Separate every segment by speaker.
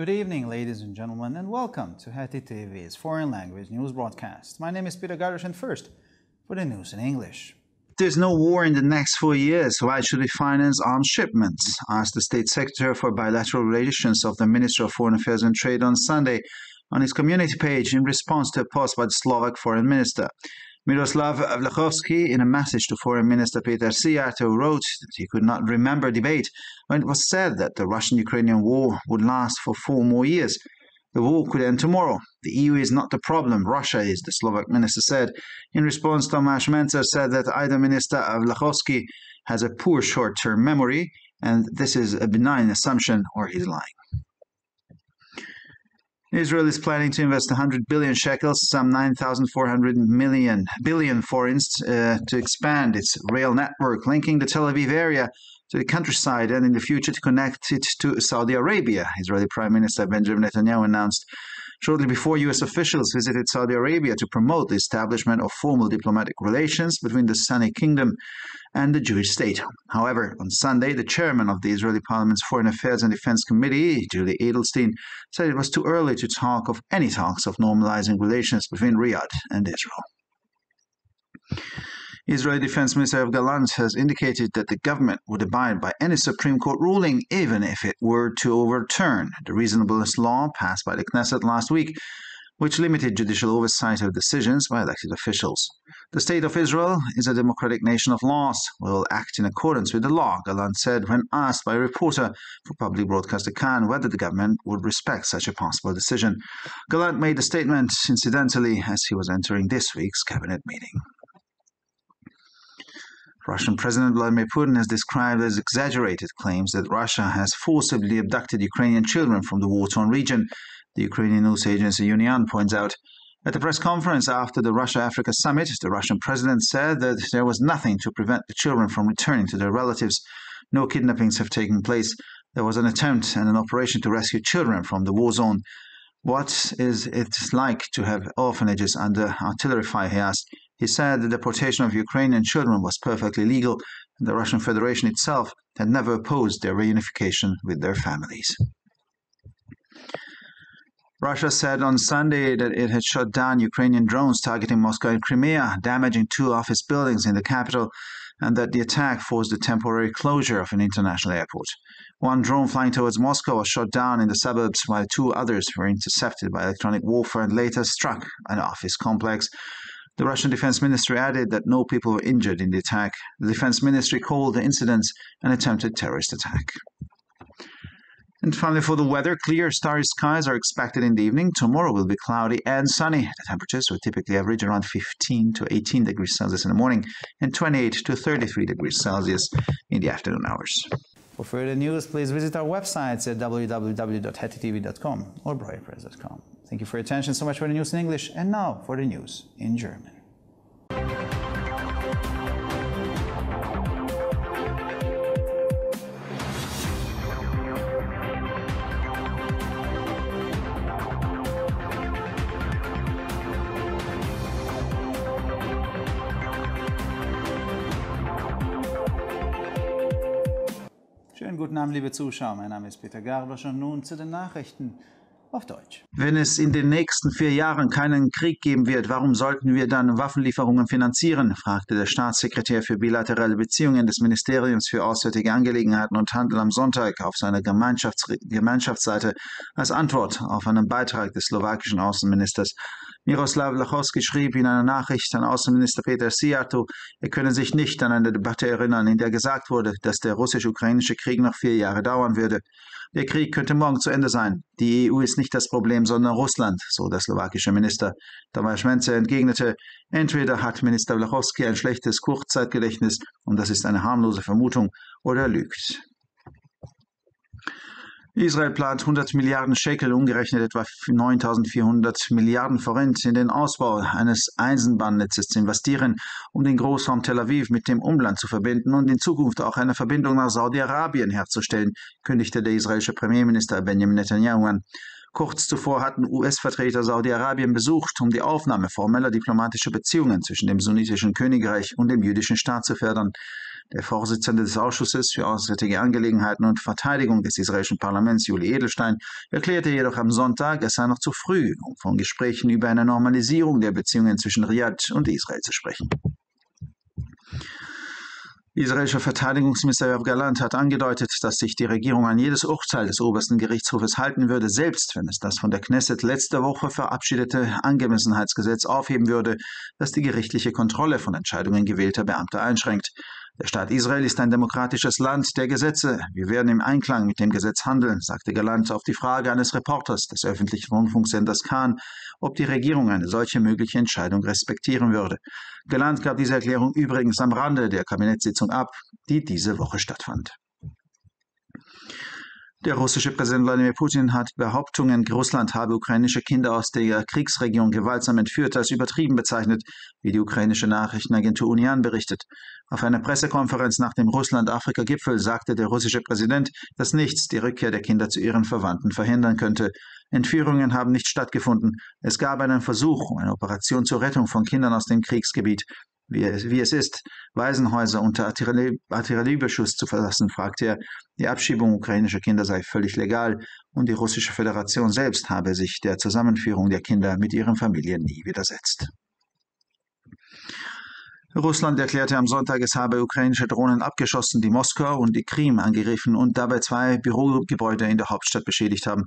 Speaker 1: Good evening, ladies and gentlemen, and welcome to Heti TV's foreign language news broadcast. My name is Peter Gardish, and first, for the news in English.
Speaker 2: There's no war in the next four years. Why should we finance arms shipments? asked the State Secretary for Bilateral Relations of the Minister of Foreign Affairs and Trade on Sunday on his community page in response to a post by the Slovak Foreign Minister. Miroslav Vlachovsky, in a message to Foreign Minister Peter Siarto, wrote that he could not remember debate when it was said that the Russian-Ukrainian war would last for four more years. The war could end tomorrow. The EU is not the problem, Russia is, the Slovak minister said. In response, Tomáš Mencer said that either Minister Vlachovsky has a poor short-term memory, and this is a benign assumption, or he's lying. Israel is planning to invest 100 billion shekels, some 9,400 million billion forints, uh, to expand its rail network linking the Tel Aviv area to the countryside and in the future to connect it to Saudi Arabia. Israeli Prime Minister Benjamin Netanyahu announced shortly before U.S. officials visited Saudi Arabia to promote the establishment of formal diplomatic relations between the Sunni Kingdom and the Jewish state. However, on Sunday, the chairman of the Israeli Parliament's Foreign Affairs and Defense Committee, Julie Edelstein, said it was too early to talk of any talks of normalizing relations between Riyadh and Israel. Israeli Defense Minister Yoav Gallant has indicated that the government would abide by any Supreme Court ruling, even if it were to overturn the reasonableness law passed by the Knesset last week, which limited judicial oversight of decisions by elected officials. The State of Israel is a democratic nation of laws. We will act in accordance with the law, Gallant said when asked by a reporter for public broadcaster Khan whether the government would respect such a possible decision. Gallant made the statement, incidentally, as he was entering this week's cabinet meeting. Russian President Vladimir Putin has described as exaggerated claims that Russia has forcibly abducted Ukrainian children from the war-torn region. The Ukrainian news agency Union points out at the press conference after the Russia-Africa summit, the Russian president said that there was nothing to prevent the children from returning to their relatives. No kidnappings have taken place. There was an attempt and an operation to rescue children from the war zone. What is it like to have orphanages under artillery fire, he asked. He said the deportation of Ukrainian children was perfectly legal, and the Russian Federation itself had never opposed their reunification with their families. Russia said on Sunday that it had shot down Ukrainian drones targeting Moscow and Crimea, damaging two office buildings in the capital, and that the attack forced the temporary closure of an international airport. One drone flying towards Moscow was shot down in the suburbs, while two others were intercepted by electronic warfare and later struck an office complex. The Russian Defense Ministry added that no people were injured in the attack. The Defense Ministry called the incident an attempted terrorist attack. And finally, for the weather, clear, starry skies are expected in the evening. Tomorrow will be cloudy and sunny. The temperatures will typically average around 15 to 18 degrees Celsius in the morning and 28 to 33 degrees Celsius in the afternoon hours.
Speaker 1: For further news, please visit our websites at www.hetitv.com or broadpress.com. Thank you for your attention so much for the news in English, and now for the news in German. Guten Abend, liebe Zuschauer. Mein Name ist Peter Garbasch und nun zu den Nachrichten auf Deutsch.
Speaker 2: Wenn es in den nächsten vier Jahren keinen Krieg geben wird, warum sollten wir dann Waffenlieferungen finanzieren? fragte der Staatssekretär für bilaterale Beziehungen des Ministeriums für Auswärtige Angelegenheiten und Handel am Sonntag auf seiner Gemeinschafts Gemeinschaftsseite als Antwort auf einen Beitrag des slowakischen Außenministers. Miroslav Lachowski schrieb in einer Nachricht an Außenminister Peter Siarto, er könne sich nicht an eine Debatte erinnern, in der gesagt wurde, dass der russisch-ukrainische Krieg noch vier Jahre dauern würde. Der Krieg könnte morgen zu Ende sein. Die EU ist nicht das Problem, sondern Russland, so der slowakische Minister. Tomasz Menze entgegnete, entweder hat Minister Blachowski ein schlechtes Kurzzeitgedächtnis, und das ist eine harmlose Vermutung, oder er lügt. Israel plant 100 Milliarden Shekel, umgerechnet etwa 9.400 Milliarden Forint, in den Ausbau eines Eisenbahnnetzes zu investieren, um den Großraum Tel Aviv mit dem Umland zu verbinden und in Zukunft auch eine Verbindung nach Saudi-Arabien herzustellen, kündigte der israelische Premierminister Benjamin Netanyahu an. Kurz zuvor hatten US-Vertreter Saudi-Arabien besucht, um die Aufnahme formeller diplomatischer Beziehungen zwischen dem sunnitischen Königreich und dem jüdischen Staat zu fördern. Der Vorsitzende des Ausschusses für Auswärtige Angelegenheiten und Verteidigung des israelischen Parlaments, Juli Edelstein, erklärte jedoch am Sonntag, es sei noch zu früh, um von Gesprächen über eine Normalisierung der Beziehungen zwischen Riyadh und Israel zu sprechen. Israelischer Verteidigungsminister Yoav Galant hat angedeutet, dass sich die Regierung an jedes Urteil des obersten Gerichtshofes halten würde, selbst wenn es das von der Knesset letzte Woche verabschiedete Angemessenheitsgesetz aufheben würde, das die gerichtliche Kontrolle von Entscheidungen gewählter Beamter einschränkt. Der Staat Israel ist ein demokratisches Land der Gesetze. Wir werden im Einklang mit dem Gesetz handeln, sagte Galant auf die Frage eines Reporters des öffentlichen Rundfunksenders Kahn, ob die Regierung eine solche mögliche Entscheidung respektieren würde. Galant gab diese Erklärung übrigens am Rande der Kabinettssitzung ab, die diese Woche stattfand. Der russische Präsident Wladimir Putin hat Behauptungen, Russland habe ukrainische Kinder aus der Kriegsregion gewaltsam entführt, als übertrieben bezeichnet, wie die ukrainische Nachrichtenagentur Union berichtet. Auf einer Pressekonferenz nach dem Russland-Afrika-Gipfel sagte der russische Präsident, dass nichts die Rückkehr der Kinder zu ihren Verwandten verhindern könnte. Entführungen haben nicht stattgefunden. Es gab einen Versuch, eine Operation zur Rettung von Kindern aus dem Kriegsgebiet wie, wie es ist, Waisenhäuser unter Artillerieüberschuss zu verlassen, fragte er. Die Abschiebung ukrainischer Kinder sei völlig legal und die russische Föderation selbst habe sich der Zusammenführung der Kinder mit ihren Familien nie widersetzt. Russland erklärte am Sonntag, es habe ukrainische Drohnen abgeschossen, die Moskau und die Krim angegriffen und dabei zwei Bürogebäude in der Hauptstadt beschädigt haben.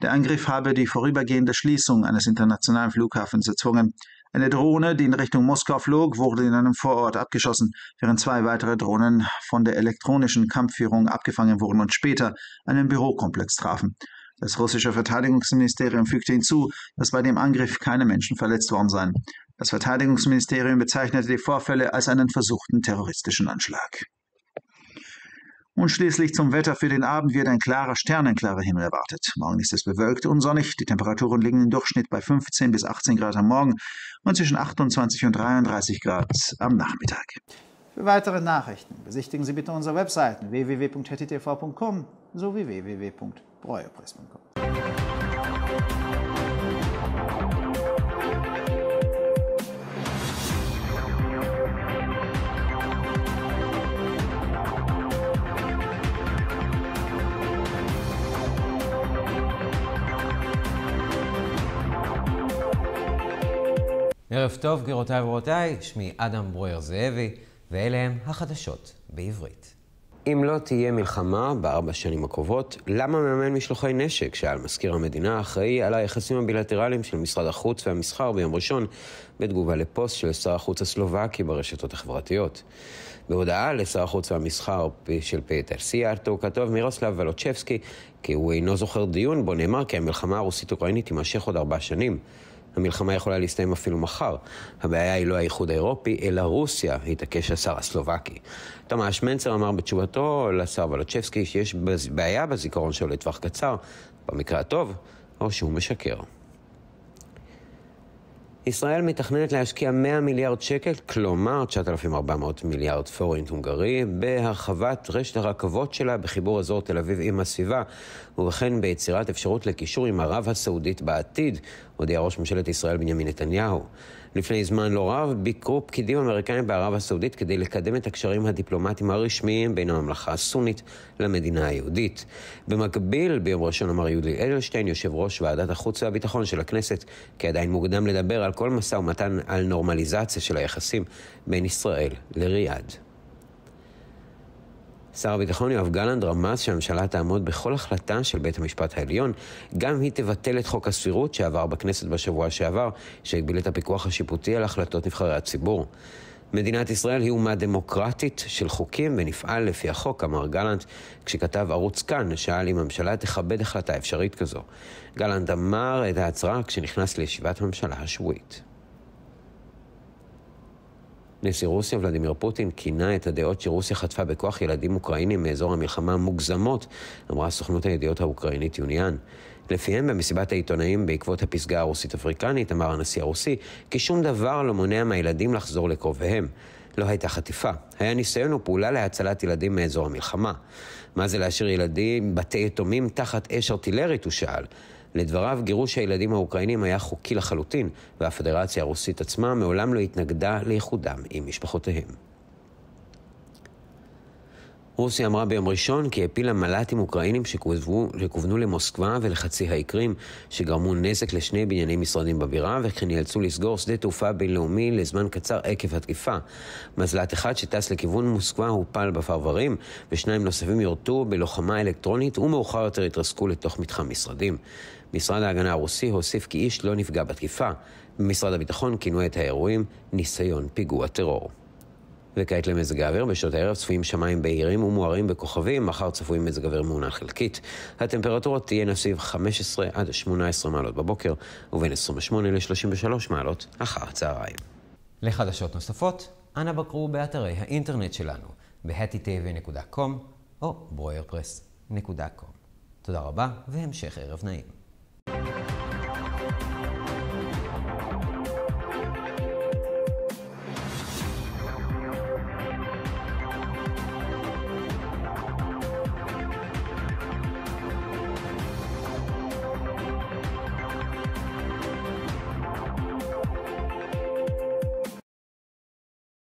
Speaker 2: Der Angriff habe die vorübergehende Schließung eines internationalen Flughafens erzwungen. Eine Drohne, die in Richtung Moskau flog, wurde in einem Vorort abgeschossen, während zwei weitere Drohnen von der elektronischen Kampfführung abgefangen wurden und später einen Bürokomplex trafen. Das russische Verteidigungsministerium fügte hinzu, dass bei dem Angriff keine Menschen verletzt worden seien. Das Verteidigungsministerium bezeichnete die Vorfälle als einen versuchten terroristischen Anschlag. Und schließlich zum Wetter für den Abend wird ein klarer, sternenklarer Himmel erwartet. Morgen ist es bewölkt und sonnig. Die Temperaturen liegen im Durchschnitt bei 15 bis 18 Grad am Morgen und zwischen 28 und 33 Grad am Nachmittag.
Speaker 1: Für weitere Nachrichten besichtigen Sie bitte unsere Webseiten www.ttv.com sowie www.breuerpress.com.
Speaker 3: ערב טוב, גבירותיי ורבותיי, שמי אדם ברויר זאבי, ואלה הם החדשות בעברית. אם לא תהיה מלחמה בארבע שנים הקרובות, למה מממן משלוחי נשק? שאל מזכיר המדינה האחראי על היחסים הבילטרליים של משרד החוץ והמסחר ביום ראשון, בתגובה לפוסט של שר החוץ הסלובקי ברשתות החברתיות. בהודעה לשר החוץ והמסחר של פטרסיארטו כתב מירוסלב ולוצ'בסקי כי הוא אינו זוכר דיון בו נאמר כי המלחמה הרוסית-אוקראינית תימשך עוד ארבע שנים. המלחמה יכולה להסתיים אפילו מחר. הבעיה היא לא האיחוד האירופי, אלא רוסיה, התעקש השר הסלובקי. תומש מנצר אמר בתשובתו לשר ולוצ'בסקי שיש בעיה בזיכרון שלו לטווח קצר, במקרה הטוב, או שהוא משקר. ישראל מתכננת להשקיע 100 מיליארד שקל, כלומר 9,400 מיליארד פורינט הונגרי, בהרחבת רשת הרכבות שלה בחיבור אזור תל אביב עם הסביבה, וכן ביצירת אפשרות לקישור עם ערב הסעודית בעתיד, הודיע ראש ממשלת ישראל בנימין נתניהו. לפני זמן לא רב ביקרו פקידים אמריקאים בערב הסעודית כדי לקדם את הקשרים הדיפלומטיים הרשמיים בין הממלכה הסונית למדינה היהודית. במקביל, ביום ראשון אמר יולי אדלשטיין, יושב ראש ועדת החוץ והביטחון של הכנסת, כי עדיין מוקדם לדבר על כל משא ומתן על נורמליזציה של היחסים בין ישראל לריאד. שר הביטחון יואב גלנט רמז שהממשלה תעמוד בכל החלטה של בית המשפט העליון, גם היא תבטל את חוק הסבירות שעבר בכנסת בשבוע שעבר, שהגביל את הפיקוח השיפוטי על החלטות נבחרי הציבור. מדינת ישראל היא אומה דמוקרטית של חוקים ונפעל לפי החוק, אמר גלנט, כשכתב ערוץ כאן, שאל אם הממשלה תכבד החלטה אפשרית כזו. גלנט אמר את ההצהרה כשנכנס לישיבת הממשלה השבועית. נשיא רוסיה ולדימיר פוטין כינה את הדעות שרוסיה חטפה בכוח ילדים אוקראינים מאזור המלחמה מוגזמות, אמרה סוכנות הידיעות האוקראינית יוניאן. לפיהם במסיבת העיתונאים בעקבות הפסגה הרוסית-אפריקנית אמר הנשיא הרוסי כי שום דבר לא מונע מהילדים לחזור לקרוביהם. לא הייתה חטיפה, היה ניסיון ופעולה להצלת ילדים מאזור המלחמה. מה זה להשאיר ילדים, בתי יתומים, תחת אש ארטילרית, הוא שאל. לדבריו, גירוש הילדים האוקראינים היה חוקי לחלוטין, והפדרציה הרוסית עצמה מעולם לא התנגדה לאיחודם עם משפחותיהם. רוסיה אמרה ביום ראשון כי הפילה מל"טים אוקראינים שכוונו למוסקבה ולחצי האי קרים, שגרמו נזק לשני בנייני משרדים בבירה, וכן נאלצו לסגור שדה תעופה בינלאומי לזמן קצר עקב התקיפה. מזל"ט אחד שטס לכיוון מוסקבה הופל בפרברים, ושניים נוספים יורטו בלוחמה אלקטרונית ומאוחר יותר התרסקו לתוך מתחם משרדים. משרד ההגנה הרוסי הוסיף כי איש לא נפגע בתקיפה. במשרד הביטחון כינו את האירועים ניסיון פיגוע טרור. וכעת למזג האוויר, בשעות הערב צפויים שמיים בהירים ומוארים בכוכבים, מחר צפוי מזג אוויר מעונן חלקית. הטמפרטורות תהיינה סביב 15 עד 18 מעלות בבוקר, ובין 28 ל-33 מעלות אחר הצהריים. לחדשות נוספות, אנא בקרו באתרי האינטרנט שלנו, ב-hattitv.com או broyerpress.com. תודה רבה והמשך ערב נעים.